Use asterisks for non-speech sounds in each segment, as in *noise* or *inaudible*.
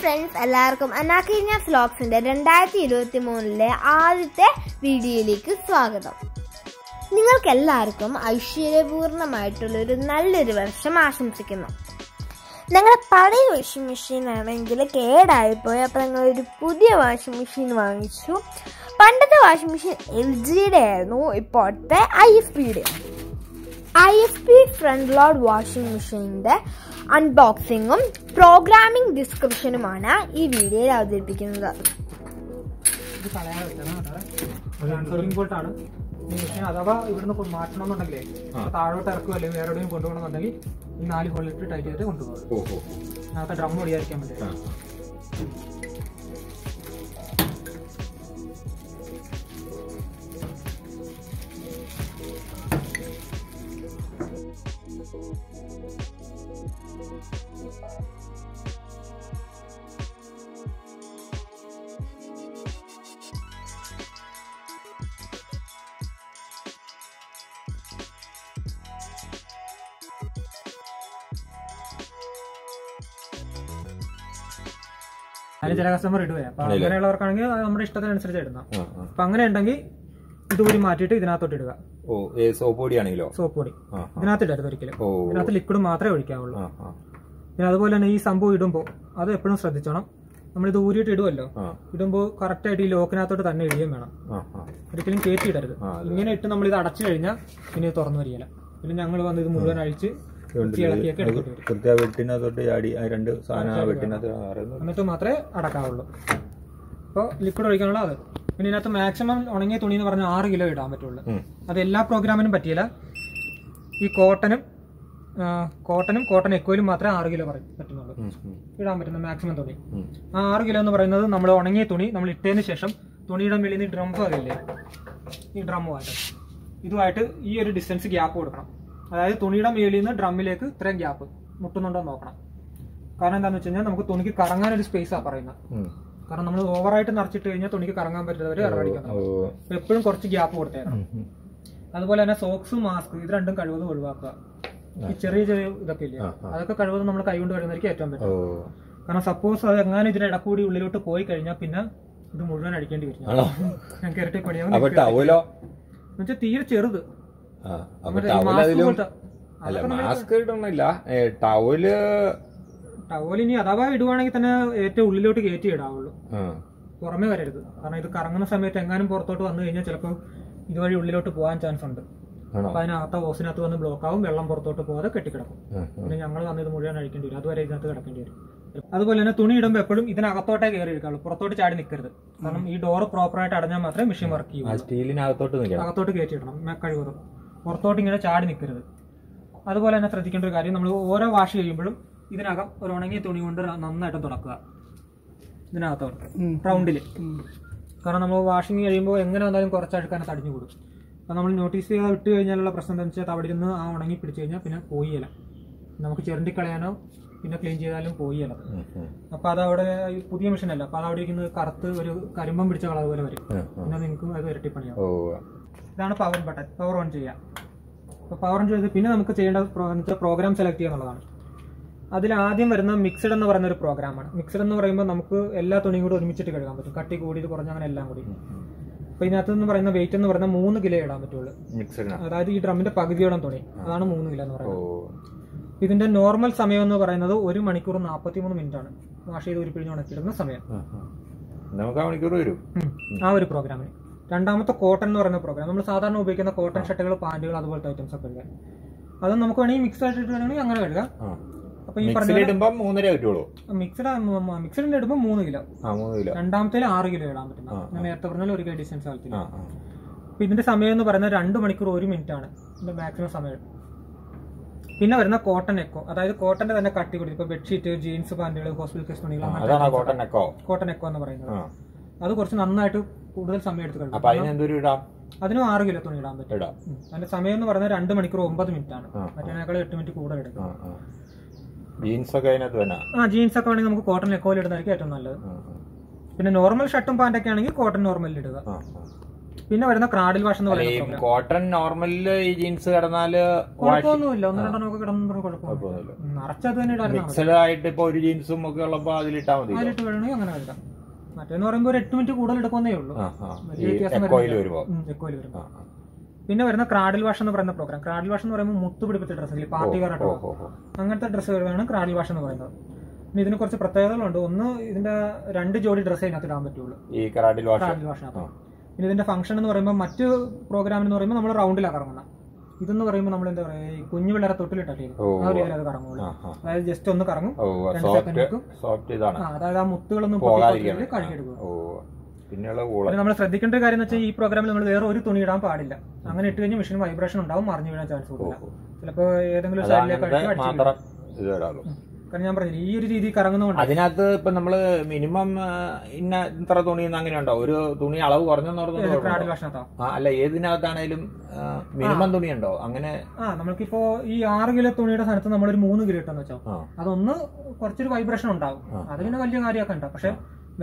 Friends എല്ലാവർക്കും അനാക്കിഞ്ഞ ഫ്ലോക്സിന്റെ രണ്ടായിരത്തി ഇരുപത്തി മൂന്നിലെ ആദ്യത്തെ വീഡിയോയിലേക്ക് സ്വാഗതം. നിങ്ങൾക്കെല്ലാവർക്കും ഐശ്വര്യപൂർണമായിട്ടുള്ള ഒരു നല്ലൊരു വർഷം ആശംസിക്കുന്നു. ഞങ്ങളുടെ പഴയ വാഷിംഗ് മെഷീൻ ആണെങ്കിൽ കേടായിപ്പോയി. അപ്പോൾ ഞങ്ങൾ ഒരു പുതിയ വാഷിംഗ് മെഷീൻ വാങ്ങിച്ചു. പണ്ടത്തെ വാഷിംഗ് മെഷീൻ എൽ ജിയുടെ ആയിരുന്നു ഇപ്പോഴത്തെ ഐ എഫ് പിയുടെ I F P front load washing മെഷീനിന്റെ അൺബോക്സിങ്ങും പ്രോഗ്രാമിംഗ് ഡിസ്ക്രിപ്ഷനുമാണ് ഈ വീഡിയോയിൽ അവതരിപ്പിക്കുന്നത്. അഥവാ ഇവിടുന്ന് മാറ്റണമെന്നുണ്ടെങ്കിൽ താഴോട്ട് ഇറക്കുക അല്ലെങ്കിൽ വേറെ എവിടെയും കൊണ്ടുപോകണമെന്നുണ്ടെങ്കിൽ ഈ നാല് ഹോളിട്ട് ടൈറ്റ് ചെയ്തിട്ട് കൊണ്ടുപോകും. ഓഹോ അതിനകത്ത് ഡ്രം ഒടിയായിരിക്കാൻ പറ്റും. ആ. അതിന് ചില കസ്റ്റമർ ഇടുവേ അപ്പൊ. അങ്ങനെയുള്ളവർക്കാണെങ്കിൽ നമ്മുടെ ഇഷ്ടത്തിനനുസരിച്ച് ഇടുന്ന. അപ്പൊ അങ്ങനെ ഉണ്ടെങ്കിൽ ഇതുകൂടി മാറ്റിയിട്ട് ഇതിനകത്തോട്ട് ഇടുക ഓ സോപ്പ് പൊടി ഇതിനകത്ത് ഒരിക്കലും ലിക്വിഡ് മാത്രമേ ഒഴിക്കാവുള്ളൂ. പിന്നെ അതുപോലെ തന്നെ ഈ സംഭവം ഇടുമ്പോൾ അത് എപ്പോഴും ശ്രദ്ധിച്ചോണം. നമ്മളിത് ഊരിയിട്ട് ഇടുമല്ലോ ഇടുമ്പോൾ കറക്റ്റ് ആയിട്ട് ഈ ലോക്കിനകത്തോട്ട് തന്നെ ഇടുകയും വേണം. ഒരിക്കലും കയറ്റി ഇടരുത് ഇങ്ങനെ ഇട്ട് നമ്മൾ ഇത് അടച്ചു കഴിഞ്ഞാൽ പിന്നെ തുറന്നു വരികയില്ല. പിന്നെ ഞങ്ങൾ വന്ന് ഇത് മുഴുവൻ അഴിച്ച് എന്നിട്ട് മാത്രമേ അടക്കാവുള്ളൂ. അപ്പോൾ ലിക്വിഡ് ഒഴിക്കാനുള്ള അത്. പിന്നെ ഇതിനകത്ത് മാക്സിമം ഉണങ്ങിയ തുണി എന്ന് പറഞ്ഞാൽ ആറ് കിലോ ഇടാൻ പറ്റുള്ളൂ. അത് എല്ലാ പ്രോഗ്രാമിനും പറ്റിയില്ല. ഈ കോട്ടനും കോട്ടനും കോട്ടൺ എക്കോയിലും മാത്രമേ ആറ് കിലോ പറയും പറ്റുന്നുള്ളൂ. ഇടാൻ പറ്റുന്ന മാക്സിമം തുണി. ആ ആറ് കിലോ എന്ന് പറയുന്നത് നമ്മൾ ഉണങ്ങിയ തുണി നമ്മൾ ഇട്ടതിന് ശേഷം തുണിയുടെ മേളിൽ നിന്ന് ഡ്രം വരില്ലേ ഈ ഡ്രമ്മുമായിട്ട് ഇതുമായിട്ട് ഈ ഒരു ഡിസ്റ്റൻസ് ഗ്യാപ്പ് കൊടുക്കണം. അതായത് തുണിയുടെ മേളിൽ നിന്ന് ഡ്രമ്മിലേക്ക് ഇത്രയും ഗ്യാപ്പ് മുട്ടുന്നുണ്ടോ നോക്കണം. കാരണം എന്താണെന്ന് വെച്ച് കഴിഞ്ഞാൽ നമുക്ക് തുണിക്ക് കറങ്ങാൻ ഒരു സ്പേസാണ് പറയുന്നത്. കാരണം നമ്മൾ ഓവറായിട്ട് നിറച്ചിട്ട് കഴിഞ്ഞാൽ തുണിക്ക് കറങ്ങാൻ പറ്റുന്നവർ അപ്പൊ എപ്പോഴും കുറച്ച് ഗ്യാപ്പ് കൊടുത്തേക്കണം. അതുപോലെ തന്നെ സോക്സ് മാസ്ക് ഇത് രണ്ടും കഴിവതും ഒഴിവാക്കുക. ഈ ചെറിയ ചെറിയ ഇതൊക്കെ ഇല്ലേ. അതൊക്കെ കഴിവതും നമ്മൾ കൈകൊണ്ട് കഴിയുന്നതായിരിക്കും ഏറ്റവും പറ്റും ബെറ്റർ. കാരണം സപ്പോസ് അത് എങ്ങാനും ഇതിന്റെ ഇടക്കൂടി ഉള്ളിലോട്ട് പോയി കഴിഞ്ഞാൽ പിന്നെ ഇത് മുഴുവൻ അടിക്കേണ്ടി വരും. ഞങ്ങൾക്ക് ഇരട്ടി പണിയാവും എന്നുവെച്ചാൽ തീരെ ചെറുത്. മാസ്ക് ഇടണില്ല ടവൽ ടവൽ ഇനി അഥവാ ഇടുവാണെങ്കിൽ തന്നെ ഏറ്റവും ഉള്ളിലോട്ട് കയറ്റി ഇടാവുള്ളൂ. പുറമേ വരരുത്. കാരണം ഇത് കറങ്ങുന്ന സമയത്ത് എങ്ങാനും പുറത്തോട്ട് വന്നു കഴിഞ്ഞാൽ ചിലപ്പോൾ ഇതുവഴി ഉള്ളിലോട്ട് പോകാൻ ചാൻസ് ഉണ്ട്. അപ്പൊ അതിനകത്ത് ഓസിനകത്ത് വന്ന് ബ്ലോക്ക് ആവും വെള്ളം പുറത്തോട്ട് പോകാതെ കെട്ടിക്കിടക്കും. പിന്നെ ഞങ്ങൾ വന്ന് ഇത് മുഴുവൻ അഴിക്കേണ്ടി വരും. അതുവരെ ഇതിനകത്ത് കിടക്കേണ്ടി വരും. അതുപോലെ തന്നെ തുണി ഇടുമ്പോൾ എപ്പോഴും ഇതിനകത്തോട്ടേ കയറി എടുക്കാവുള്ളൂ പുറത്തോട്ട് ചാടി നിൽക്കരുത് കാരണം ഈ ഡോർ പ്രോപ്പർ ആയിട്ട് അടഞ്ഞാൽ മാത്രമേ മെഷീൻ വർക്ക് ചെയ്യൂ അകത്തോട്ട് കയറ്റി ഇടണം. കഴിവതും പുറത്തോട്ട് ഇങ്ങനെ ചാടി നിൽക്കരുത് അതുപോലെ തന്നെ ശ്രദ്ധിക്കേണ്ട ഒരു കാര്യം നമ്മൾ ഓരോ വാഷ് ചെയ്യുമ്പോഴും ഇതിനകം ഒരു ഉണങ്ങിയ തുണി കൊണ്ട് നന്നായിട്ട് തുടക്കുക ഇതിനകത്തോട്ട്. റൗണ്ടിൽ കാരണം നമ്മൾ വാഷിങ് കഴിയുമ്പോൾ എങ്ങനെ വന്നാലും കുറച്ച് തടിഞ്ഞു കൂടും. അപ്പോൾ നമ്മൾ നോട്ടീസ് ചെയ്യാതെ വിട്ട് കഴിഞ്ഞാലുള്ള പ്രശ്നം എന്താ വെച്ചാൽ അവിടെ ഇരുന്ന് ആ ഉണങ്ങി പിടിച്ചു കഴിഞ്ഞാൽ പിന്നെ പോയില്ല നമുക്ക് ചെറുണ്ടി കളയാനോ പിന്നെ ക്ലീൻ ചെയ്താലും പോയില്ല അപ്പം. അപ്പോൾ അതവിടെ പുതിയ മെഷീൻ അല്ല. അപ്പോൾ അതവിടെ ഇരിക്കുന്നത് കറുത്ത് ഒരു കരിമ്പം പിടിച്ച കളർ പോലെ വരും. പിന്നെ നിങ്ങൾക്ക് അത് ഇരട്ടിപ്പണിയാവും. ഓ. ഇതാണ് പവർ ബട്ടൺ പവർ ഓൺ ചെയ്യുക അപ്പോൾ പവർ ഓൺ ചെയ്ത് പിന്നെ നമുക്ക് ചെയ്യേണ്ട പ്രോ- എന്ന് വെച്ചാൽ പ്രോഗ്രാം സെലക്ട് ചെയ്യുക എന്നുള്ളതാണ് അതിൽ ആദ്യം വരുന്ന മിക്സഡ് എന്ന് പറയുന്ന ഒരു പ്രോഗ്രാമാണ് മിക്സഡ് എന്ന് പറയുമ്പോൾ നമുക്ക് എല്ലാ തുണിയും കൂടി ഒരുമിച്ചിട്ട് കഴുകാൻ പറ്റും. കട്ടി കൂടിയത് കുറഞ്ഞ അങ്ങനെ എല്ലാം കൂടി. അപ്പൊ ഇതിനകത്ത് എന്ന് പറയുന്ന വെയിറ്റ് എന്ന് പറയുന്ന മൂന്ന് കിലോ ഇടാൻ പറ്റുള്ളൂ. അതായത് ഈ ഡ്രമ്മിന്റെ പകുതിയോളം തുണി. അതാണ് മൂന്ന് കിലോ എന്ന് പറയുന്നത്. ഇതിന്റെ നോർമൽ സമയം എന്ന് പറയുന്നത് ഒരു മണിക്കൂർ നാൽപ്പത്തി മൂന്ന് മിനിറ്റ് ആണ് വാഷ് ചെയ്ത് ഉരുപ്പിഴിഞ്ഞ് ഉണക്കിയിടുന്ന സമയം. നമുക്ക് ആ മണിക്കൂർ വരും. ആ ഒരു പ്രോഗ്രാമിന് രണ്ടാമത്തെ കോട്ടൺ എന്ന് പറയുന്ന പ്രോഗ്രാം നമ്മൾ സാധാരണ ഉപയോഗിക്കുന്ന കോട്ടൺ ഷർട്ടുകൾ പാന്റുകൾ അതുപോലത്തെ ഐറ്റംസ് ഒക്കെ കഴുകാൻ അത് നമുക്ക് വേണമെങ്കിൽ മിക്സ് ആയിട്ട് വേണമെങ്കിൽ അങ്ങനെ കഴുകാം. അപ്പൊ ഈ പറഞ്ഞ മൂന്നര മിക്സഡ് ഇടുമ്പോൾ മൂന്ന് കിലോ. മൂന്ന് കിലോ. രണ്ടാമത്തേൽ ആറ് കിലോ ഇടാൻ പറ്റുന്ന ഞാൻ നേരത്തെ പറഞ്ഞാൽ ഒരു കിലോ ഡിസ്റ്റൻസ് ആകത്തില്ല അപ്പൊ ഇതിന്റെ സമയം എന്ന് പറയുന്നത് രണ്ട് മണിക്കൂർ ഒരു മിനിറ്റ് ആണ്. ഇതിന്റെ മാക്സിമം സമയം. പിന്നെ വരുന്ന കോട്ടൺ എക്കോ അതായത് കോട്ടന്റെ തന്നെ കട്ടി കൂടി ഇപ്പൊ ബെഡ്ഷീറ്റ് ജീൻസ് പാന്റുകൾ ഹോസ്പിറ്റൽ കേസ് തുണികൾ കോട്ടൺ എക്കോ എന്ന് പറയുന്നത്. അത് കുറച്ച് നന്നായിട്ട് കൂടുതൽ സമയം എടുത്ത് കഴിക്കും അതിന് ആറ് കിലോ തുണി ഇടാൻ പറ്റും. അതിന്റെ സമയം എന്ന് പറഞ്ഞാൽ രണ്ട് മണിക്കൂർ ഒമ്പത് മിനിറ്റ് ആണ്. മറ്റേനേക്കാൾ. എട്ട് മിനിറ്റ് കൂടുതൽ എടുക്കും. ജീൻസ് ഒക്കെ ആ ജീൻസ് ഒക്കെ ആണെങ്കിൽ നമുക്ക് കോട്ടൺ എക്കോയിൽ ഇടുന്നതായിരിക്കും ഏറ്റവും നല്ലത്. പിന്നെ നോർമൽ ഷർട്ടും പാന്റൊക്കെ ആണെങ്കിൽ കോട്ടൺ നോർമലിൽ ഇടുക. പിന്നെ വരുന്ന ക്രാഡിൽ വാഷ് എന്ന് പറയുന്നത് കോട്ടൺ നോർമലിൽ ഈ ജീൻസ് കിടന്നാൽ കുഴപ്പമൊന്നുമില്ല. ഒന്ന് രണ്ടെണ്ണമൊക്കെ കിടന്നൊന്നും കുഴപ്പമൊന്നുമില്ല. നിറച്ചത് തന്നെ ആയിട്ട് ഇപ്പൊ ഒരു ജീൻസും ഒക്കെ ഉള്ളപ്പോ അതിലിട്ടാ മതി. അതിലിട്ട് വേണമെങ്കിൽ അങ്ങനെ വരാം മറ്റേന്ന് പറയുമ്പോൾ ഒരു എട്ട് മിനിറ്റ് കൂടുതൽ എടുക്കുന്നേ ഉള്ളൂ. എക്കോയിൽ വരുമ്പോ പിന്നെ വരുന്ന ക്രാഡിൽ വാഷ് എന്ന് പറയുന്ന പ്രോഗ്രാം ക്രാഡിൽ വാഷ് എന്ന് പറയുമ്പോൾ മുത്തു പിടിപ്പിച്ച ഡ്രസ്സ് പാർട്ടി വേറെ അങ്ങനത്തെ ഡ്രസ്സുകളാണ് ക്രാഡിൽ വാഷ് എന്ന് പറയുന്നത്. പിന്നെ ഇതിന് കുറച്ച് പ്രത്യേകതകളുണ്ട്. ഒന്ന് ഇതിന്റെ രണ്ട് ജോഡി ഡ്രസ്സ് അതിനകത്ത് ഇടാൻ പറ്റുള്ളൂ. ഈ ക്രാഡിൽ വാഷ് ക്രാഡിൽ വാഷിനകത്ത് പിന്നെ ഇതിന്റെ ഫംഗ്ഷൻ എന്ന് പറയുമ്പോൾ മറ്റു പ്രോഗ്രാമിന് എന്ന് പറയുമ്പോൾ നമ്മൾ റൗണ്ടിലാണ് കറങ്ങുന്നത് ഇതെന്ന് പറയുമ്പോൾ നമ്മൾ എന്താ പറയാ ഈ കുഞ്ഞു പിള്ളേരെ തൊട്ടിലിട്ടേ ഓ. ആ ഒരു അത് കറങ്ങുള്ളൂ. അതായത് ജസ്റ്റ് ഒന്ന് കറങ്ങും. രണ്ട് സെക്കൻഡ് അതായത് ആ മുത്തുകളൊന്നും കഴുകിയെടുക്കും പിന്നെയുള്ള നമ്മൾ ശ്രദ്ധിക്കേണ്ട കാര്യം വെച്ചാൽ ഈ പ്രോഗ്രാമിൽ നമ്മൾ വേറെ ഒരു തുണി ഇടാൻ പാടില്ല. അങ്ങനെ ഇട്ട് കഴിഞ്ഞാൽ മെഷീൻ വൈബ്രേഷൻ ഉണ്ടാവും മറിഞ്ഞു വീഴാൻ ചാൻസ് കൂടുതല. ചിലപ്പോ ഏതെങ്കിലും കാരണം ഞാൻ പറഞ്ഞു ഈ ഒരു രീതി കറങ്ങുന്നുണ്ട് അതിനകത്ത് ഇപ്പൊ നമ്മൾ മിനിമം ഇന്ന ഇത്ര തുണി അങ്ങനെ ഉണ്ടോ? ഒരു തുണി അളവ് കുറഞ്ഞെന്ന് പറഞ്ഞത് ക്രാഡിൽ വാഷിനകത്താ ആ അല്ല ഏതിനകത്താണേലും മിനിമം തുണി ഉണ്ടോ? അങ്ങനെ ആ നമ്മൾക്കിപ്പോ ഈ ആറ് കിലോ തുണിയുടെ സ്ഥലത്ത് നമ്മളൊരു മൂന്ന് കിലോ ഇട്ടെന്ന് വെച്ചോ. അതൊന്ന് കുറച്ചൊരു വൈബ്രേഷൻ ഉണ്ടാവും. അത് പിന്നെ വലിയ കാര്യമൊക്കെ ഉണ്ടാവും പക്ഷെ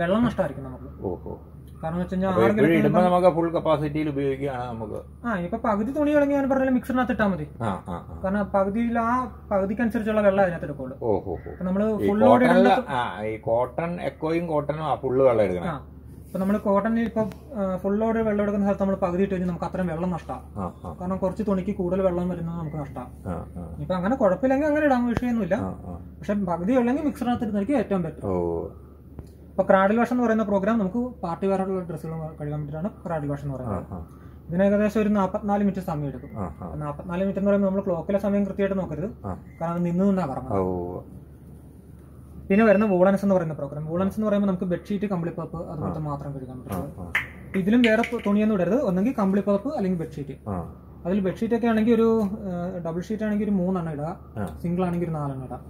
വെള്ളം നഷ്ടമായിരിക്കും നമുക്ക്. ഓഹോ. കാരണം വെച്ച് കഴിഞ്ഞാൽ നമുക്ക് ഫുൾ കപ്പാസിറ്റിയിൽ ഉപയോഗിക്കുകയാണ് നമുക്ക്. ആ ഇപ്പൊ പകുതി തുണി തുണികളെങ്കിൽ ഞാൻ പറഞ്ഞാൽ മിക്സറിനകത്ത് ഇട്ടാൽ മതി. ആ ആ ആ. കാരണം പകുതിയിൽ ആ പകുതിക്കനുസരിച്ചുള്ള വെള്ളം അതിനകത്ത് എടുക്കുള്ളൂ. നമ്മൾ ഫുൾ കോട്ടൺ എക്കോയും കോട്ടണും ആ ഫുള്ള് വെള്ളം ആ എടുക്കണം. ഇപ്പൊ നമ്മൾ കോട്ടണിൽ ഇപ്പൊ ഫുൾ ലോഡ് വെള്ളം എടുക്കുന്ന സ്ഥലത്ത് നമ്മൾ പകുതി ഇട്ട് കഴിഞ്ഞാൽ നമുക്ക് അത്രയും വെള്ളം നഷ്ടമാണ് കാരണം കുറച്ച് തുണിക്ക് കൂടുതൽ വെള്ളം വരുന്നത് നമുക്ക് നഷ്ടമാണ് ഇപ്പൊ അങ്ങനെ കുഴപ്പമില്ലെങ്കിൽ അങ്ങനെ ഇടാൻ വിഷയമൊന്നുമില്ല. പക്ഷെ പകുതി ഉള്ളെങ്കിൽ മിക്സറിനകത്ത് ഇടുന്നതായിരിക്കും ഏറ്റവും ബെറ്റർ ഇപ്പൊ ക്രാഡിൽ വാഷ് എന്ന് പറയുന്ന പ്രോഗ്രാം നമുക്ക് പാർട്ടി വെയറുള്ള ഡ്രസ്സുകൾ കഴുകാൻ വേണ്ടിയിട്ടാണ് ക്രാഡിൽ വാഷ് എന്ന് പറയുന്നത്. ഇതിന് ഏകദേശം ഒരു നാൽപ്പത്തിനാല് മിനിറ്റ് സമയം എടുക്കും. നാൽപ്പത്തിനാല് മിനിറ്റ് എന്ന് പറയുമ്പോൾ നമ്മൾ ക്ലോക്കിലെ സമയം കൃത്യമായിട്ട് നോക്കരുത്. കാരണം നിന്ന് നിന്നാ പറഞ്ഞത് പിന്നെ വരുന്ന വൂളൻസ് എന്ന് പറയുന്ന പ്രോഗ്രാം വൂളൻസ് എന്ന് പറയുമ്പോൾ നമുക്ക് ബെഡ്ഷീറ്റ് കമ്പിളിപ്പപ്പ് അതുപോലത്തെ മാത്രം കഴുകാൻ പറ്റും. ഇതിലും വേറെ തുണിയൊന്നും ഇടരുത്. ഒന്നെങ്കിൽ കമ്പിളിപ്പപ്പ് അല്ലെങ്കിൽ ബെഡ്ഷീറ്റ് അതിൽ ബെഡ്ഷീറ്റ് ഒക്കെ ആണെങ്കിൽ ഒരു ഡബിൾ ഷീറ്റ് ആണെങ്കിൽ ഒരു മൂന്നെണ്ണം ഇടുക സിംഗിൾ ആണെങ്കിൽ ഒരു നാലെണ്ണം ഇടാം.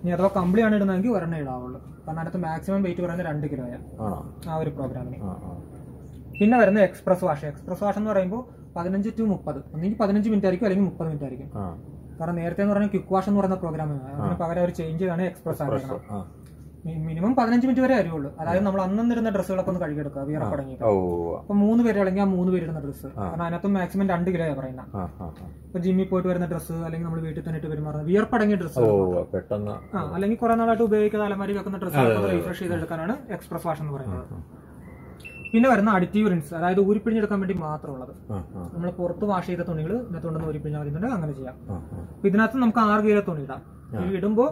ഇനി അഥവാ കമ്പിളി ആണ് ഇടുന്നതെങ്കിൽ ഒരെണ്ണം ഇടാവുള്ളൂ. കാരണം അടുത്ത് മാക്സിമം വെയിറ്റ് പറയുന്നത് രണ്ട് കിലോയാണ് ആ. ഒരു പ്രോഗ്രാമിന് പിന്നെ വരുന്ന എക്സ്പ്രസ് വാഷ് എക്സ്പ്രസ് വാഷ് എന്ന് പറയുമ്പോൾ പതിനഞ്ച് ടു മുപ്പത്. ഒന്നെങ്കിൽ പതിനഞ്ച് മിനിറ്റ് ആയിരിക്കും അല്ലെങ്കിൽ മുപ്പത് മിനിറ്റ് ആയിരിക്കും. കാരണം നേരത്തെ എന്ന് പറഞ്ഞാൽ ക്വിക്ക് വാഷ് എന്ന് പറയുന്ന പ്രോഗ്രാം അതിന് പകരം അവർ ചേഞ്ച് ചെയ്താണ് എക്സ്പ്രസ് ആക്കുന്നത്. ആ. മിനിമം പതിനഞ്ച് മിനിറ്റ് വരെ അറിയുള്ളൂ അതായത് നമ്മൾ അന്നിരുന്ന ഡ്രസ്സുകളൊക്കെ ഒന്ന് കഴുകിയെടുക്കുക വിയർപ്പടങ്ങിയിട്ട് ഓ. അപ്പൊ മൂന്ന് പേര് അല്ലെങ്കിൽ ആ മൂന്ന് പേരിടുന്ന ഡ്രസ്സ്. കാരണം അതിനകത്ത് മാക്സിമം രണ്ട് ആ ആ ഇപ്പൊ ജിമ്മിൽ പോയിട്ട് വരുന്ന ഡ്രസ്സ് അല്ലെങ്കിൽ നമ്മൾ വീട്ടിൽ തന്നെ ഇട്ട് പെരുമാറുന്ന വിയർപ്പടങ്ങിയ ഡ്രസ്സ് ആ അല്ലെങ്കിൽ കുറെ നാളായിട്ട് ഉപയോഗിക്കുന്ന അലമാരി വെക്കുന്ന ഡ്രസ്സ് റീഫ്രഷ് ചെയ്തെടുക്കാനാണ് എക്സ്പ്രസ് വാഷ് എന്ന് പറയുന്നത്. പിന്നെ വരുന്ന അഡിറ്റീവ് റിൻസ് അതായത് ഊരിപ്പിഴിഞ്ഞെടുക്കാൻ വേണ്ടി മാത്രമുള്ളത് നമ്മൾ പുറത്ത് വാഷ് ചെയ്ത തുണികൾ ഇതിനകത്തുണ്ടെന്ന് ഊരിപ്പിഴിഞ്ഞാൽ മതി. അങ്ങനെ ചെയ്യാം. ഇതിനകത്ത് നമുക്ക് ആറ് കിലോ തുണി ഇടാം. ഈ ഇടുമ്പോൾ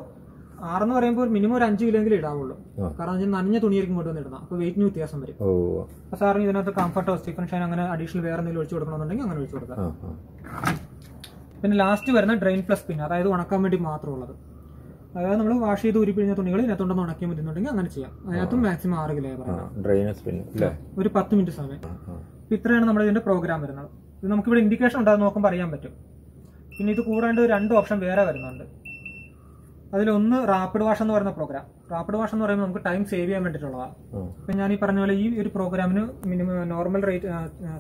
ആറെന്ന് പറയുമ്പോൾ മിനിമം ഒരു അഞ്ച് കിലോ എങ്കിലും ഇടാവുള്ളൂ കാരണം വെച്ചാൽ നനഞ്ഞ തുണിയായിരിക്കും കൊണ്ടുവന്ന് ഇടുന്നത്. അപ്പൊ വെയിറ്റിന് വ്യത്യാസം വരും. ഓ. അപ്പൊ സാറിന് ഇതിനകത്ത് കംഫർട്ടോ സ്റ്റിഫൻ ഷൈൻ അങ്ങനെ അഡീഷണൽ വേറെ എന്തെങ്കിലും ഒഴിച്ചു കൊടുക്കണമെന്നുണ്ടെങ്കിൽ അങ്ങനെ ഒഴിച്ചു കൊടുക്കാം. പിന്നെ ലാസ്റ്റ് വരുന്ന ഡ്രെയിൻ പ്ലസ് പിൻ അതായത് ഉണക്കാൻ വേണ്ടി മാത്രമുള്ളത് അതായത് നമ്മൾ വാഷ് ചെയ്ത് ഉരുപ്പിഴിഞ്ഞ തുണികൾ ഇതിനകത്തുണ്ടെന്ന് ഉണക്കാൻ പറ്റുന്നുണ്ടെങ്കിൽ അങ്ങനെ ചെയ്യാം. അതിനകത്തും മാക്സിമം ആറ് കിലോ ഒരു പത്ത് മിനിറ്റ് സമയം. അപ്പൊ ഇത്രയാണ് നമ്മുടെ ഇതിന്റെ പ്രോഗ്രാം വരുന്നത്. ഇത് നമുക്കിവിടെ ഇൻഡിക്കേഷൻ ഉണ്ടാകുന്ന നോക്കുമ്പോൾ അറിയാൻ പറ്റും. പിന്നെ ഇത് കൂടാണ്ട് രണ്ട് ഓപ്ഷൻ വേറെ വരുന്നുണ്ട്. അതിലൊന്ന് റാപ്പിഡ് വാഷ് എന്ന് പറയുന്ന പ്രോഗ്രാം റാപ്പിഡ് വാഷ് എന്ന് പറയുമ്പോൾ നമുക്ക് ടൈം സേവ് ചെയ്യാൻ വേണ്ടിയിട്ടുള്ളതാണ് ഇപ്പം ഞാൻ ഈ പറഞ്ഞ പോലെ ഈ ഒരു പ്രോഗ്രാമിന് മിനിമം നോർമൽ റേറ്റ്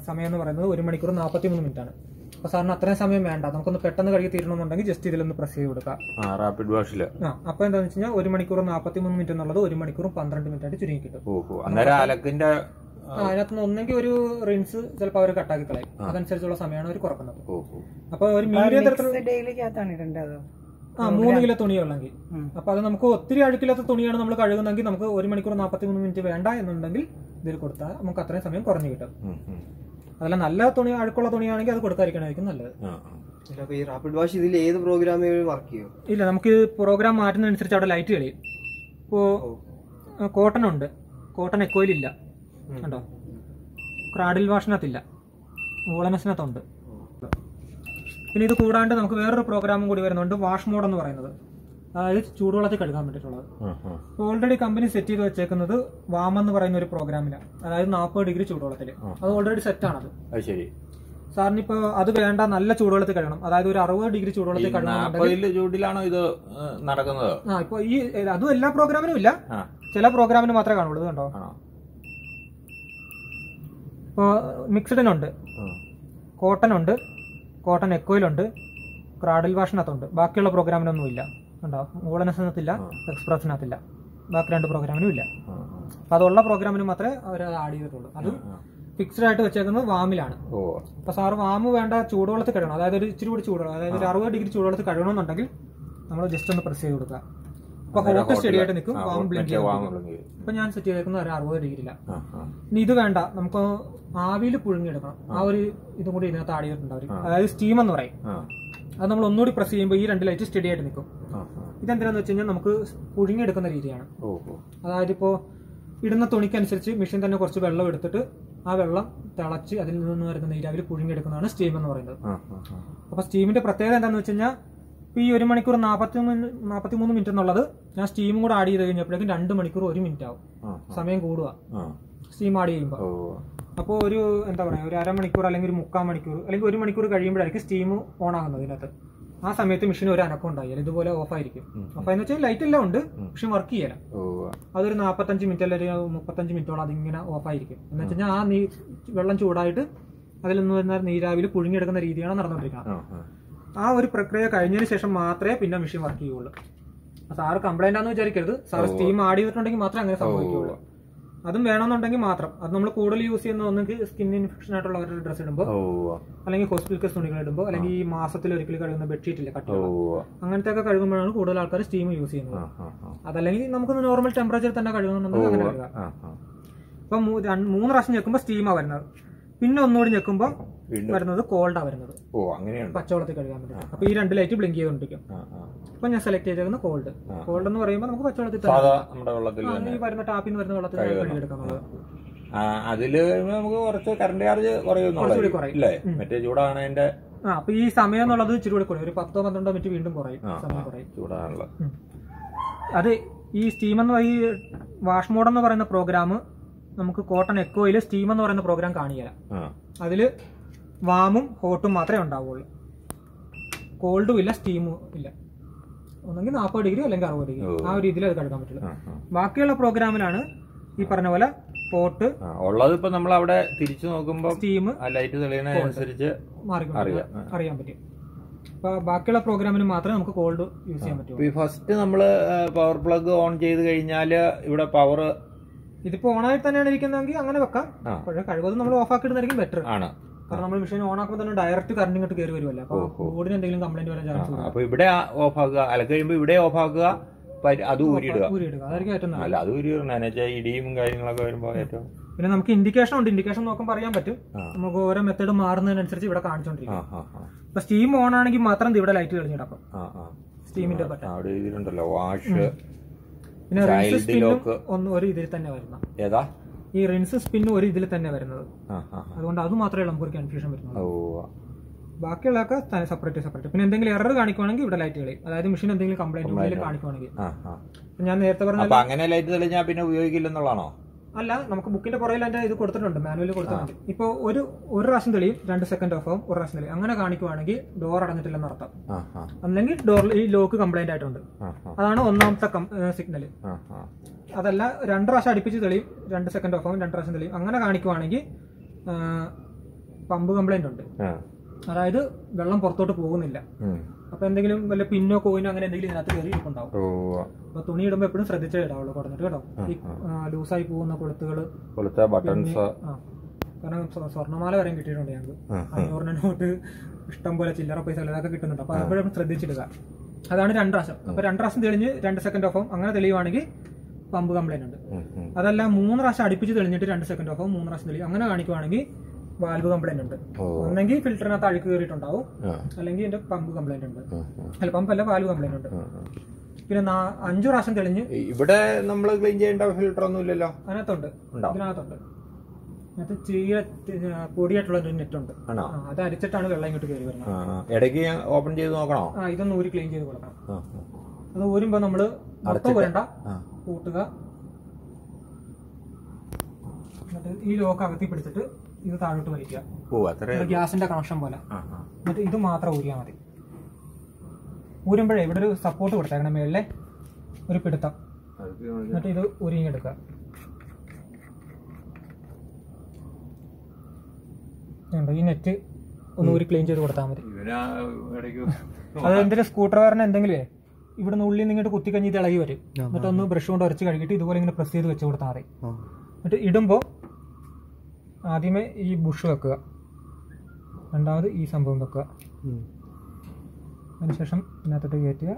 സമയം എന്ന് പറയുന്നത് ഒരു മണിക്കൂർ നാൽപ്പത്തി മൂന്ന് മിനിറ്റ് ആണ് അപ്പോൾ സാറിന് അത്രയും സമയം വേണ്ട. നമുക്കൊന്ന് പെട്ടെന്ന് കഴുകി തീരണമെന്നുണ്ടെങ്കിൽ ജസ്റ്റ് ഇതിലൊന്ന് പ്രസ് ചെയ്ത് കൊടുക്കാം. ആ റാപ്പിഡ് വാഷിൽ ആ അപ്പോൾ എന്താണെന്ന് വെച്ച് കഴിഞ്ഞാൽ ഒരു മണിക്കൂർ നാൽപ്പത്തി മൂന്ന് മിനിറ്റ് എന്നുള്ളത് ഒരു മണിക്കൂറും പന്ത്രണ്ട് മിനിറ്റ് ആയിട്ട് ചുരുങ്ങി കിട്ടും. അലക്കിന്റെ ആ, അതിനകത്ത് നിന്ന് ഒന്നെങ്കിൽ ഒരു റിൻസ് ചിലപ്പോൾ അവർ കട്ടാക്കി കളയും. അതനുസരിച്ചുള്ള സമയമാണ് അവർ കുറക്കുന്നത്. അപ്പൊ അപ്പോൾ ഒരു മീഡിയം തരത്തിലുള്ള ആ മൂന്ന് കിലോ തുണിയുള്ളെങ്കിൽ. അപ്പൊ അത് നമുക്ക് ഒത്തിരി അഴുക്കില്ലാത്ത തുണിയാണ് നമ്മൾ കഴുകുന്നെങ്കിൽ നമുക്ക് ഒരു മണിക്കൂർ നാൽപ്പത്തി മൂന്ന് മിനിറ്റ് വേണ്ട എന്നുണ്ടെങ്കിൽ ഇതിൽ കൊടുത്താൽ നമുക്ക് അത്രയും സമയം കുറഞ്ഞു കിട്ടും. അതല്ല നല്ല തുണി അഴുക്കുള്ള തുണിയാണെങ്കിൽ അത് കൊടുക്കാതിരിക്കണമായിരിക്കും നല്ലത്. ഈ റാപ്പിഡ് വാഷ് ഇതിൽ ഏത് പ്രോഗ്രാം വർക്ക് ചെയ്യും? ഇല്ല നമുക്ക് പ്രോഗ്രാം മാറ്റുന്നതനുസരിച്ച് അവിടെ ലൈറ്റ് കളിയും ഇപ്പോ കോട്ടൺ ഉണ്ട്. കോട്ടൺ എക്കോയിലില്ല കണ്ടോ? ക്രാഡിൽ വാഷിനകത്തില്ല വൂളനസിനകത്തുണ്ട് പിന്നെ ഇത് കൂടാണ്ട് നമുക്ക് വേറൊരു പ്രോഗ്രാമും കൂടി വരുന്നുണ്ട് വാഷ് മോഡ് എന്ന് പറയുന്നത്. അതായത് ചൂടുവെള്ളത്തിൽ കഴുകാൻ വേണ്ടിയിട്ടുള്ളത് ഓൾറെഡി കമ്പനി സെറ്റ് ചെയ്ത് വെച്ചേക്കുന്നത് വാം എന്ന് പറയുന്ന ഒരു പ്രോഗ്രാമിലാണ് അതായത് നാൽപ്പത് ഡിഗ്രി ചൂടുവെള്ളത്തിൽ. അത് ഓൾറെഡി സെറ്റ് ആണത്. ശരി. സാറിന് ഇപ്പൊ അത് വേണ്ട നല്ല ചൂടുവെള്ളത്തിൽ കഴുകണം. അതായത് ഒരു അറുപത് ഡിഗ്രി ചൂടുവെള്ളത്തിൽ കഴുകണം ചൂടിലാണോ ഇത് നടക്കുന്നത്? ആ ഇപ്പൊ ഈ അതും എല്ലാ പ്രോഗ്രാമിനും ഇല്ല. ചില പ്രോഗ്രാമിന് മാത്രമേ കാണുള്ളൂ കണ്ടോ? ഇപ്പോ മിക്സഡിനുണ്ട് കോട്ടൺ ഉണ്ട്. കോട്ടൺ എക്കോയിലുണ്ട്. ക്രാഡിൽ വാഷിനകത്തുണ്ട് ബാക്കിയുള്ള പ്രോഗ്രാമിനൊന്നും ഇല്ല ഉണ്ടോ മൂളനസിനകത്തില്ല എക്സ്പ്രസിനകത്തില്ല ബാക്കി രണ്ട് പ്രോഗ്രാമിനും ഇല്ല. അപ്പൊ അതുള്ള പ്രോഗ്രാമിന് മാത്രമേ അവർ അത് ആഡ് ചെയ്തിട്ടുള്ളൂ. അത് ഫിക്സ്ഡ് ആയിട്ട് വെച്ചേക്കുന്നത് വാമിലാണ്. അപ്പൊ സാറ് വാമ് വേണ്ട ചൂടുവെള്ളത്തിൽ കഴുകണം. അതായത് ഒരു ഇച്ചിരി കൂടി ചൂടുവെള്ളം. അതായത് ഒരു അറുപത് ഡിഗ്രി ചൂടുവെള്ളത്തിൽ കഴുകണമെന്നുണ്ടെങ്കിൽ നമ്മൾ ജസ്റ്റ് ഒന്ന് പ്രസ് ചെയ്ത് കൊടുക്കുക. അപ്പൊ ഹോട്ട് സ്റ്റഡി ആയിട്ട് നിൽക്കും വാം ചെയ്യും. അപ്പൊ ഞാൻ സെറ്റ് ചെയ്തേക്കുന്നത് ഒരു അറുപത്. ഇനി ഇത് വേണ്ട നമുക്ക് ആവിയിൽ പുഴുങ്ങിയെടുക്കണം. ആ. ഒരു ഇതും കൂടി ഇതിനകത്ത് ആഡ് ചെയ്തിട്ടുണ്ടാവും അതായത് സ്റ്റീം എന്ന് പറയും. അത് നമ്മൾ ഒന്നുകൂടി പ്രസ് ചെയ്യുമ്പോൾ ഈ രണ്ട് ലൈറ്റ് സ്റ്റഡി ആയിട്ട് നിൽക്കും. ഇതെന്തിനാന്ന് വെച്ച് കഴിഞ്ഞാൽ നമുക്ക് പുഴുങ്ങിയെടുക്കുന്ന രീതിയാണ്. അതായത് ഇപ്പോൾ ഇടുന്ന തുണിക്കനുസരിച്ച് മെഷീൻ തന്നെ കുറച്ച് വെള്ളം എടുത്തിട്ട് ആ വെള്ളം തിളച്ച് അതിൽ നിന്ന് വരുന്ന നീരാവിൽ പുഴുങ്ങിയെടുക്കുന്നതാണ് സ്റ്റീം എന്ന് പറയുന്നത്. അപ്പൊ സ്റ്റീമിന്റെ പ്രത്യേകത എന്താണെന്ന് വെച്ച് കഴിഞ്ഞാൽ ഇപ്പൊ ഈ ഒരു മണിക്കൂർ നാൽപ്പത്തി നാൽപ്പത്തി മൂന്ന് മിനിറ്റ് എന്നുള്ളത് ഞാൻ സ്റ്റീമും കൂടെ ആഡ് ചെയ്ത് കഴിഞ്ഞപ്പോഴേക്കും രണ്ട് മണിക്കൂർ ഒരു മിനിറ്റ് ആവും. സമയം കൂടുക. സ്റ്റീം ആഡ് ചെയ്യുമ്പോൾ അപ്പോൾ ഒരു എന്താ പറയുക ഒരു അരമണിക്കൂർ അല്ലെങ്കിൽ ഒരു മുക്കാൽ മണിക്കൂർ അല്ലെങ്കിൽ ഒരു മണിക്കൂർ കഴിയുമ്പോഴായിരിക്കും സ്റ്റീം ഓൺ ആകുന്നത് ഇതിനകത്ത്. ആ സമയത്ത് മെഷീൻ ഒരു അനക്കം ഉണ്ടായില്ല ഇതുപോലെ ഓഫ് ആയിരിക്കും. ഓഫായെന്ന് വെച്ചാൽ ലൈറ്റ് എല്ലാം ഉണ്ട് പക്ഷെ വർക്ക് ചെയ്യല. ഓ. അതൊരു നാൽപ്പത്തഞ്ച് മിനിറ്റ് അല്ലെങ്കിൽ ഒരു മുപ്പത്തഞ്ച് മിനിറ്റോളം അതിങ്ങനെ ഓഫ് ആയിരിക്കും. എന്ന് വെച്ച് കഴിഞ്ഞാൽ ആ നീ വെള്ളം ചൂടായിട്ട് അതിൽ നിന്ന് വരുന്ന നീരാവിൽ പുഴുങ്ങിയെടുക്കുന്ന രീതിയാണ് നടന്നുകൊണ്ടിരിക്കുന്നത്. ആ, ഒരു പ്രക്രിയ കഴിഞ്ഞതിന് ശേഷം മാത്രമേ പിന്നെ മെഷീൻ വർക്ക് ചെയ്യുള്ളൂ സാറ് കംപ്ലൈന്റ് ആണെന്ന് വിചാരിക്കരുത്. സാർ സ്റ്റീം ആഡ് ചെയ്തിട്ടുണ്ടെങ്കിൽ മാത്രമേ അങ്ങനെ സംഭവിക്കുകയുള്ളൂ. അതും വേണമെന്നുണ്ടെങ്കിൽ മാത്രം. അത് നമ്മൾ കൂടുതൽ യൂസ് ചെയ്യുന്ന ഒന്നെങ്കിൽ സ്കിൻ ഇൻഫെക്ഷൻ ആയിട്ടുള്ള ഒരു ഡ്രസ്സ് ഇടുമ്പോൾ അല്ലെങ്കിൽ ഹോസ്പിറ്റൽ കേസ് തുണികൾ ഇടുമ്പോൾ അല്ലെങ്കിൽ ഈ മാസത്തിൽ ഒരിക്കൽ കഴുകുന്ന ബെഡ്ഷീറ്റ് ഇല്ല കട്ട് അങ്ങനത്തെ ഒക്കെ കഴുകുമ്പോഴാണ് കൂടുതൽ ആൾക്കാർ സ്റ്റീം യൂസ് ചെയ്യുന്നത്. അതല്ലെങ്കിൽ നമുക്ക് നോർമൽ ടെമ്പറേച്ചർ തന്നെ കഴുകുന്നുണ്ടെങ്കിൽ അങ്ങനെ കഴുകാം. അപ്പൊ മൂന്ന് പ്രാവശ്യം ഞെക്കുമ്പോൾ സ്റ്റീമാ വരുന്നത്. പിന്നെ ഒന്നുകൂടി ഞെക്കുമ്പോൾ വീണ്ടും. വരുന്നത് കോൾഡാ വരുന്നത്. ഓ അങ്ങനെയാണ് പച്ചവെള്ളത്തിൽ കഴുകാൻ വേണ്ടി. അപ്പൊ ഈ രണ്ട് ലൈറ്റ് ബ്ലിങ്ക് ചെയ്തുകൊണ്ടിരിക്കും. അപ്പൊ ഞാൻ സെലക്ട് ചെയ്തേക്കുന്ന കോൾഡ്. കോൾഡ് എന്ന് പറയുമ്പോൾ നമുക്ക് പച്ചവെള്ളത്തിൽ ഈ വരുന്ന ടാപ്പിൽ നിന്ന് വരുന്ന വെള്ളത്തിൽ കഴുകിയെടുക്കാന്നുള്ളത് അതിൽ നമുക്ക് കുറച്ച് കറണ്ട് ചാർജ് കുറയും. ആ അപ്പൊ ഈ സമയം എന്നുള്ളത് ഇച്ചിരി കൂടി കുറയും. ഒരു പത്തോ പന്ത്രണ്ടോ മിനിറ്റ് വീണ്ടും കുറയും. സമയം കുറയും. അത് ഈ സ്റ്റീം എന്ന് ഈ വാഷ് മോഡ് എന്ന് പറയുന്ന പ്രോഗ്രാം നമുക്ക് കോട്ടൺ എക്കോയിൽ സ്റ്റീം എന്ന് പറയുന്ന പ്രോഗ്രാം കാണിക്കല അതിൽ വാമും ഹോട്ടും മാത്രമേ ഉണ്ടാവുള്ളൂ. കോൾഡും ഇല്ല സ്റ്റീമും ഇല്ല. ഒന്നെങ്കിൽ നാൽപ്പത് ഡിഗ്രി അല്ലെങ്കിൽ അറുപത് ഡിഗ്രി ആ ഒരു രീതിയിൽ അത് കഴുകാൻ പറ്റുള്ളൂ. ബാക്കിയുള്ള പ്രോഗ്രാമിലാണ് ഈ പറഞ്ഞ പോലെ പോട്ട് ഉള്ളത് ഇപ്പൊ നമ്മൾ അവിടെ തിരിച്ചു നോക്കുമ്പോ സ്റ്റീം ലൈറ്റ് അറിയാം. അറിയാൻ പറ്റും. അപ്പൊ ബാക്കിയുള്ള പ്രോഗ്രാമിന് മാത്രമേ നമുക്ക് കോൾഡ് യൂസ് ചെയ്യാൻ പറ്റൂ ഫസ്റ്റ് നമ്മൾ പവർ പ്ലഗ് ഓൺ ചെയ്ത് കഴിഞ്ഞാൽ ഇവിടെ പവർ ഇതിപ്പോ ഓണായി തന്നെയാണ് ഇരിക്കുന്നതെങ്കിൽ അങ്ങനെ വെക്കാം. പക്ഷേ കഴിവതും നമ്മൾ ഓഫ് ആക്കി ആക്കിയിടുന്നതായിരിക്കും ബെറ്റർ ആണ്. കാരണം നമ്മൾ മെഷീൻ ഓൺ ആക്കുമ്പോൾ തന്നെ ഡയറക്റ്റ് കറണ്ട് ഇങ്ങോട്ട് കയറി വരുമല്ലോ. അപ്പൊ ബോർഡിന് എന്തെങ്കിലും കംപ്ലൈന്റ് വരാൻ ചാൻസ് അപ്പൊ ഇവിടെ ഓഫ് ആക്കുക അല്ല കഴിയുമ്പോൾ ഇവിടെ ഓഫ് ആക്കുക അത് ഊരിയിടുക. അതായിരിക്കും ഏറ്റവും അല്ല അത് ഊരിയിടണം എന്നുവെച്ചാൽ ഇടിയും കാര്യങ്ങളൊക്കെ വരുമ്പോ ഏറ്റവും പിന്നെ നമുക്ക് ഇൻഡിക്കേഷൻ ഉണ്ട്. ഇൻഡിക്കേഷൻ നോക്കുമ്പോൾ പറയാൻ പറ്റും. നമുക്ക് ഓരോ മെത്തേഡ് മാറുന്നതിനനുസരിച്ച് ഇവിടെ കാണിച്ചോണ്ടിരിക്കും. ഇപ്പൊ സ്റ്റീം ഓൺ ആണെങ്കിൽ മാത്രം ഇവിടെ ലൈറ്റ് തെളിഞ്ഞിടക്കും സ്റ്റീമിന്റെ ബട്ടൺ ആ, അവിടെ എഴുതിയിട്ടുണ്ടല്ലോ വാഷ് പിന്നെ റിൻസ് സ്പിന്നും ഒന്ന് ഒരു ഇതിൽ തന്നെ വരുന്ന. ഏതാ? ഈ റിൻസ് സ്പിന്നും ഒരു ഇതിൽ തന്നെ വരുന്നത്. അതുകൊണ്ട് അത് മാത്രമേ നമുക്കൊരു കൺഫ്യൂഷൻ വരുന്നുള്ളൂ. ഓ. ബാക്കിയുള്ളതൊക്കെ സെപ്പറേറ്റ് സെപ്പറേറ്റ് പിന്നെ എന്തെങ്കിലും എറർ കാണിക്കുവാണെങ്കിൽ ഇവിടെ ലൈറ്റ് കളി. അതായത് മെഷീൻ എന്തെങ്കിലും കംപ്ലൈന്റ് കാണിക്കുവാണെങ്കിൽ. ഞാൻ നേരത്തെ പറഞ്ഞ അങ്ങനെ ലൈറ്റ് തെളിഞ്ഞാൽ പിന്നെ ഉപയോഗിക്കില്ലെന്നുള്ളതാണോ? അല്ല നമുക്ക് ബുക്കിന്റെ പുറകിൽ അതിന്റെ ഇത് കൊടുത്തിട്ടുണ്ട് മാനുവൽ കൊടുത്തിട്ടുണ്ട്. ഇപ്പൊ ഒരു ഒരു പ്രാവശ്യം തെളിയും രണ്ട് സെക്കൻഡ് ഓഫ് ആവും ഒരു പ്രാവശ്യം തെളിയും. അങ്ങനെ കാണിക്കുവാണെങ്കിൽ ഡോർ അടഞ്ഞിട്ടില്ലെന്ന് അർത്ഥം. അല്ലെങ്കിൽ ഡോറിൽ ഈ ലോക്ക് കംപ്ലൈന്റ് ആയിട്ടുണ്ട്. അതാണ് ഒന്നാമത്തെ സിഗ്നൽ അതല്ല രണ്ട് പ്രാവശ്യം അടുപ്പിച്ച് തെളിയും രണ്ട് സെക്കൻഡ് ഓഫ് ആവും രണ്ട് പ്രാവശ്യം തെളിയും. അങ്ങനെ കാണിക്കുവാണെങ്കിൽ പമ്പ് കംപ്ലൈന്റ് ഉണ്ട്. അതായത് വെള്ളം പുറത്തോട്ട് പോകുന്നില്ല. അപ്പൊ എന്തെങ്കിലും വല്ല പിന്നോ കോയിനോ അങ്ങനെ എന്തെങ്കിലും ഇതിനകത്ത് കയറി ഇരിപ്പുണ്ടാവും. അപ്പൊ തുണി ഇടുമ്പോൾ എപ്പോഴും ശ്രദ്ധിച്ചേ ഇടാവുള്ളൂ കുറഞ്ഞിട്ട് കേട്ടോ. ഈ ലൂസായി പോകുന്ന കൊളുത്തുകൾ ബട്ടൺസ് കാരണം സ്വ- സ്വർണമാല വരെയും കിട്ടിയിട്ടുണ്ട് ഞങ്ങൾക്ക്. അഞ്ഞൂറിന് നോട്ട് ഇഷ്ടം പോലെ ചില്ലറ പൈസ ഇതൊക്കെ കിട്ടുന്നുണ്ട്. അപ്പൊ അപ്പോഴും ശ്രദ്ധിച്ചിടുക. അതാണ് രണ്ട് പ്രാവശ്യം. അപ്പൊ രണ്ട് പ്രാവശ്യം തെളിഞ്ഞ് രണ്ട് സെക്കൻഡ് ഓഫ് അങ്ങനെ തെളിയുവാണെങ്കിൽ പമ്പ് കംപ്ലൈന്റ് ഉണ്ട്. അതല്ല മൂന്ന് പ്രാവശ്യം അടുപ്പിച്ച് തെളിഞ്ഞിട്ട് രണ്ട് സെക്കൻഡ് ഓഫ് മൂന്ന് പ്രാവശ്യം തെളിയും. അങ്ങനെ കാണിക്കുവാണെങ്കിൽ വാൽവ് കംപ്ലൈന്റ് ഉണ്ട്. ഒന്നെങ്കിൽ ഫിൽറ്ററിനകത്ത് അഴുക്ക് കയറിയിട്ടുണ്ടാവും. അല്ലെങ്കിൽ എന്റെ പമ്പ് കംപ്ലൈന്റ് ഉണ്ട്. അല്ല പമ്പ് അല്ല വാൽവ് കംപ്ലൈന്റ് ഉണ്ട്. പിന്നെ അഞ്ചു പ്രാവശ്യം തെളിഞ്ഞ് ഇവിടെ നമ്മൾ ക്ലീൻ ചെയ്യേണ്ട ഫിൽറ്റർ ഒന്നും ഇല്ലല്ലോ? അതിനകത്തുണ്ട്? ഇതിനകത്തുണ്ട്. അതിനകത്ത് ചെറിയ ത- പൊടിയായിട്ടുള്ള ഒരു നെറ്റ് ഉണ്ട് അത് അരിച്ചിട്ടാണ് വെള്ളം ഇങ്ങോട്ട് കയറി വരുന്നത്. ഇടയ്ക്ക് ഓപ്പൺ ചെയ്ത് നോക്കണോ? ആ ഇതൊന്ന് ഊരി ക്ലീൻ ചെയ്ത് കൊടുക്കണം. അത് ഊരുമ്പോ നമ്മൾ മൊത്തം വരണ്ട കൂട്ടുക. എന്നിട്ട് ഈ ലോക്ക് അകത്തി പിടിച്ചിട്ട് ഇത് താഴോട്ട് വലിക്കുക. ഗ്യാസിന്റെ കണക്ഷൻ പോലെ. എന്നിട്ട് ഇത് മാത്രം ഊരിയാൽ മതി. ഊരുമ്പോഴേ ഇവിടെ ഒരു സപ്പോർട്ട് കൊടുത്തേക്കണം മേളിലെ ഒരു പിടുത്തം. അത് എന്നിട്ട് ഇത് ഉരുങ്ങിയെടുക്കുക. ഈ നെറ്റ് ഒന്ന് ഊരി ക്ലീൻ ചെയ്ത് കൊടുത്താൽ മതി. *laughs* അത് എന്തെങ്കിലും സ്കൂട്ടർ ഡ്രൈവറിന് എന്തെങ്കിലും ഇവിടെ നിന്ന് ഉള്ളിൽ നിന്നിട്ട് കുത്തി ഇത് ഇളകി വരും. എന്നിട്ട് ഒന്ന് ബ്രഷ് കൊണ്ട് ഉരച്ച് കഴുകിയിട്ട് ഇതുപോലെ ഇങ്ങനെ പ്രസ് ചെയ്ത് വെച്ച് കൊടുത്താൽ മതി. എന്നിട്ട് ഇടുമ്പോൾ ആദ്യമേ ഈ ബുഷ് വെക്കുക. രണ്ടാമത് ഈ സംഭവം വെക്കുക. അതിനുശേഷം ഇതിനകത്തോട്ട് കയറ്റുക.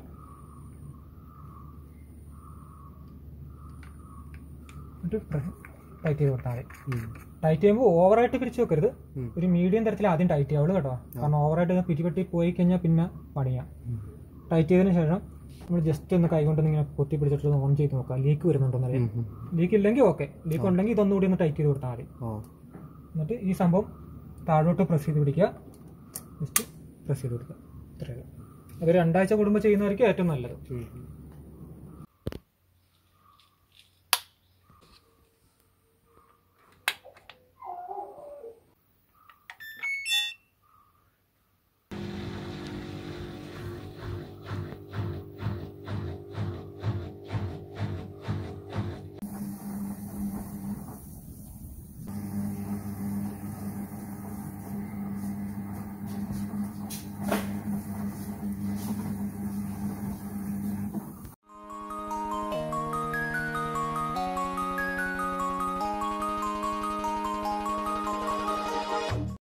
എന്നിട്ട് ടൈറ്റ് ചെയ്ത് കൊടുത്താൽ മതി. ടൈറ്റ് ചെയ്യുമ്പോൾ ഓവറായിട്ട് പിരിച്ചു വെക്കരുത്. ഒരു മീഡിയം തരത്തിൽ ആദ്യം ടൈറ്റ് ചെയ്യാവുള്ളൂ കേട്ടോ. കാരണം ഓവറായിട്ട് ഇത് പിരിപെട്ടി പോയി കഴിഞ്ഞാൽ പിന്നെ പണിയാം. ടൈറ്റ് ചെയ്തതിന് ശേഷം നമ്മൾ ജസ്റ്റ് ഒന്ന് കൈകൊണ്ട് ഇങ്ങനെ പൊത്തി പിടിച്ചിട്ട് ഓൺ ചെയ്ത് നോക്കാം ലീക്ക് വരുന്നുണ്ടോന്ന് എന്നറിയാം ലീക്ക് ഇല്ലെങ്കിൽ ഓക്കെ ലീക്ക് ഉണ്ടെങ്കിൽ ഇതൊന്നുകൂടി ഒന്ന് ടൈറ്റ് ചെയ്ത് കൊടുത്താൽ മതി. എന്നിട്ട് ഈ സംഭവം താഴോട്ട് പ്രസ് ചെയ്ത് പിടിക്കുക. ജസ്റ്റ് പ്രസ് ചെയ്ത് കൊടുക്കുക. ഇത്രയേ ഉള്ളൂ. അത് രണ്ടാഴ്ച കൂടുമ്പോൾ ചെയ്യുന്നതായിരിക്കും ഏറ്റവും നല്ലത്.